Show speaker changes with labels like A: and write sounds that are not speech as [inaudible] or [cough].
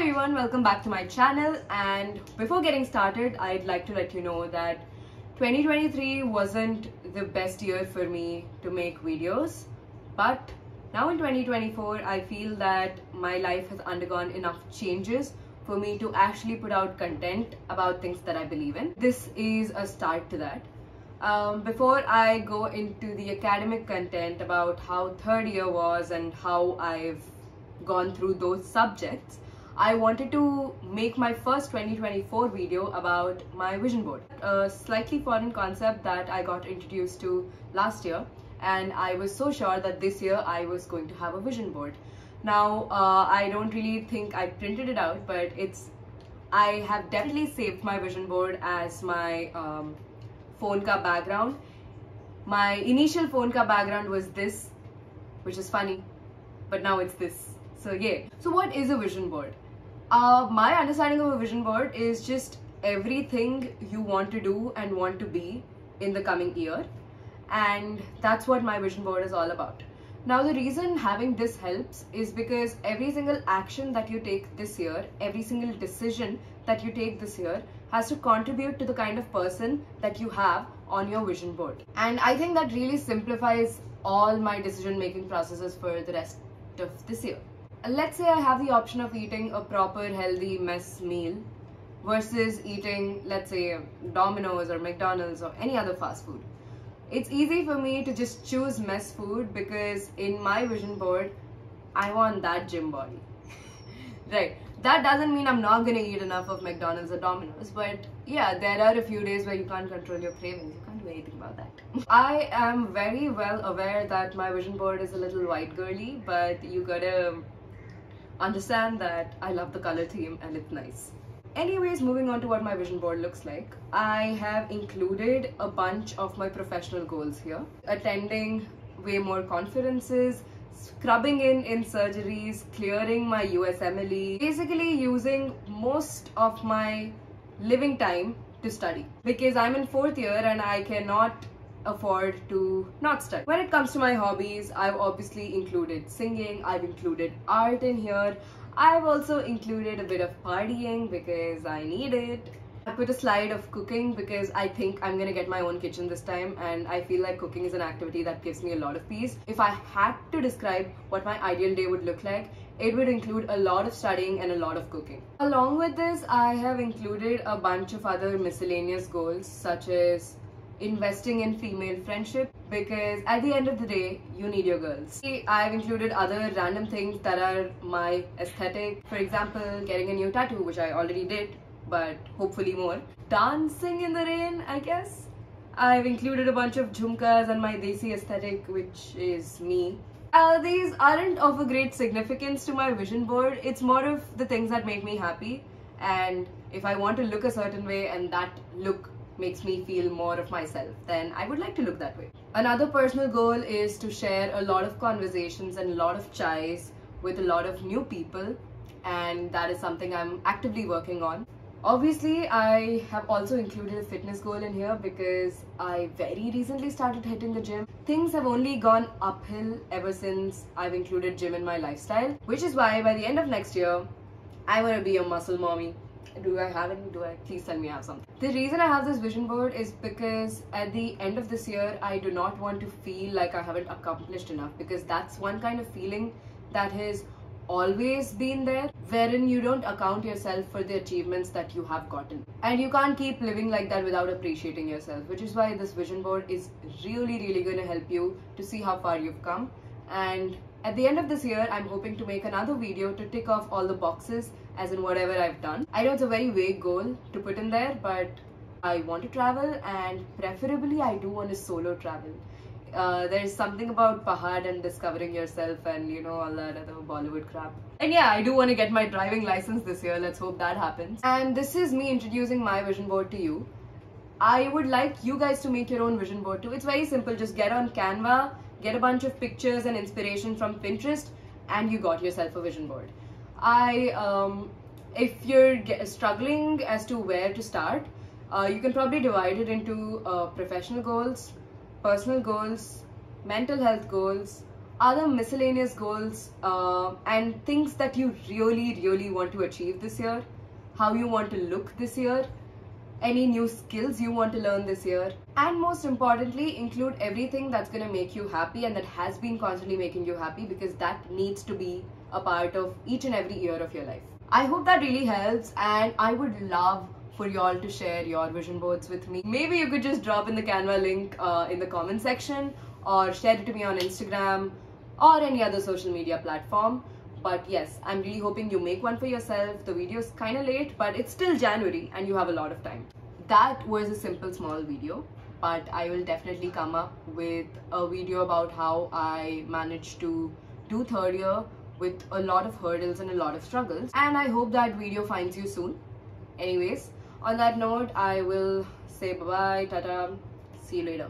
A: everyone, welcome back to my channel. And before getting started, I'd like to let you know that 2023 wasn't the best year for me to make videos. But now in 2024, I feel that my life has undergone enough changes for me to actually put out content about things that I believe in. This is a start to that. Um, before I go into the academic content about how third year was and how I've gone through those subjects, I wanted to make my first 2024 video about my vision board. A slightly foreign concept that I got introduced to last year and I was so sure that this year I was going to have a vision board. Now, uh, I don't really think I printed it out, but it's I have definitely saved my vision board as my um, phone ka background. My initial phone ka background was this, which is funny, but now it's this. So yeah. So what is a vision board? Uh, my understanding of a vision board is just everything you want to do and want to be in the coming year. And that's what my vision board is all about. Now, the reason having this helps is because every single action that you take this year, every single decision that you take this year has to contribute to the kind of person that you have on your vision board. And I think that really simplifies all my decision making processes for the rest of this year let's say I have the option of eating a proper healthy mess meal versus eating, let's say, Domino's or McDonald's or any other fast food. It's easy for me to just choose mess food because in my vision board, I want that gym body. [laughs] right. That doesn't mean I'm not gonna eat enough of McDonald's or Domino's, but yeah, there are a few days where you can't control your cravings. You can't do anything about that. [laughs] I am very well aware that my vision board is a little white girly, but you gotta understand that I love the color theme and it's nice. Anyways, moving on to what my vision board looks like. I have included a bunch of my professional goals here. Attending way more conferences, scrubbing in in surgeries, clearing my USMLE, basically using most of my living time to study. Because I'm in fourth year and I cannot afford to not study. When it comes to my hobbies, I've obviously included singing, I've included art in here, I've also included a bit of partying because I need it. I put a slide of cooking because I think I'm gonna get my own kitchen this time and I feel like cooking is an activity that gives me a lot of peace. If I had to describe what my ideal day would look like, it would include a lot of studying and a lot of cooking. Along with this, I have included a bunch of other miscellaneous goals such as investing in female friendship because at the end of the day you need your girls. I've included other random things that are my aesthetic. For example getting a new tattoo which i already did but hopefully more. Dancing in the rain i guess. I've included a bunch of jhumkas and my desi aesthetic which is me. Uh, these aren't of a great significance to my vision board. It's more of the things that make me happy. And if i want to look a certain way and that look makes me feel more of myself, then I would like to look that way. Another personal goal is to share a lot of conversations and a lot of chais with a lot of new people and that is something I'm actively working on. Obviously, I have also included a fitness goal in here because I very recently started hitting the gym. Things have only gone uphill ever since I've included gym in my lifestyle, which is why by the end of next year, I want to be a muscle mommy do I have any? Do I? Please tell me I have something. The reason I have this vision board is because at the end of this year, I do not want to feel like I haven't accomplished enough because that's one kind of feeling that has always been there wherein you don't account yourself for the achievements that you have gotten and you can't keep living like that without appreciating yourself which is why this vision board is really really going to help you to see how far you've come and at the end of this year, I'm hoping to make another video to tick off all the boxes as in whatever I've done. I know it's a very vague goal to put in there, but I want to travel and preferably I do want to solo travel. Uh, there's something about Pahad and discovering yourself and you know all that other Bollywood crap. And yeah, I do want to get my driving license this year. Let's hope that happens. And this is me introducing my vision board to you. I would like you guys to make your own vision board too. It's very simple. Just get on Canva, get a bunch of pictures and inspiration from Pinterest and you got yourself a vision board. I, um, if you're struggling as to where to start, uh, you can probably divide it into uh, professional goals, personal goals, mental health goals, other miscellaneous goals uh, and things that you really, really want to achieve this year, how you want to look this year, any new skills you want to learn this year, and most importantly, include everything that's going to make you happy and that has been constantly making you happy because that needs to be a part of each and every year of your life. I hope that really helps, and I would love for y'all to share your vision boards with me. Maybe you could just drop in the Canva link uh, in the comment section or share it to me on Instagram or any other social media platform. But yes, I'm really hoping you make one for yourself. The video is kind of late, but it's still January and you have a lot of time. That was a simple small video, but I will definitely come up with a video about how I managed to do third year with a lot of hurdles and a lot of struggles. And I hope that video finds you soon. Anyways, on that note, I will say bye-bye, tata, see you later.